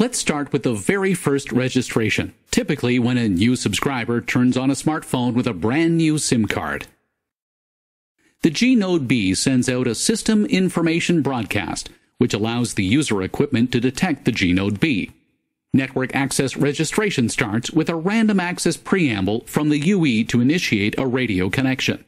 Let's start with the very first registration, typically when a new subscriber turns on a smartphone with a brand new SIM card. The gNodeB sends out a system information broadcast, which allows the user equipment to detect the gNodeB. Network access registration starts with a random access preamble from the UE to initiate a radio connection.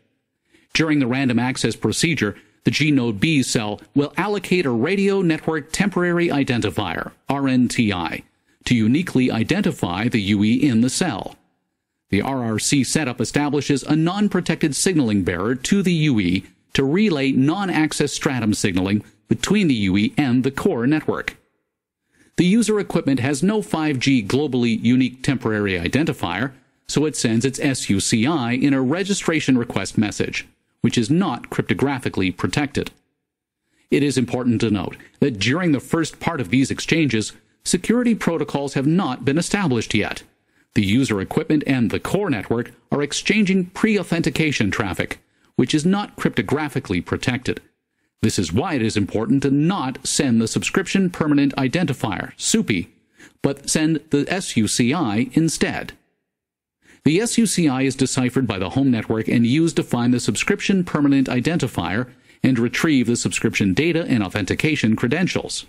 During the random access procedure, the gNodeB cell will allocate a radio network temporary identifier, RNTI, to uniquely identify the UE in the cell. The RRC setup establishes a non-protected signaling bearer to the UE to relay non-access stratum signaling between the UE and the core network. The user equipment has no 5G globally unique temporary identifier, so it sends its SUCI in a registration request message, which is not cryptographically protected. It is important to note that during the first part of these exchanges, security protocols have not been established yet. The user equipment and the core network are exchanging pre-authentication traffic, which is not cryptographically protected. This is why it is important to not send the subscription permanent identifier, SUPI, but send the SUCI instead. The SUCI is deciphered by the home network and used to find the subscription permanent identifier and retrieve the subscription data and authentication credentials,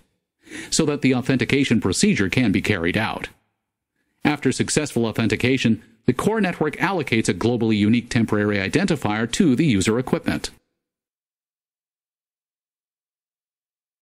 so that the authentication procedure can be carried out. After successful authentication, the core network allocates a globally unique temporary identifier to the user equipment.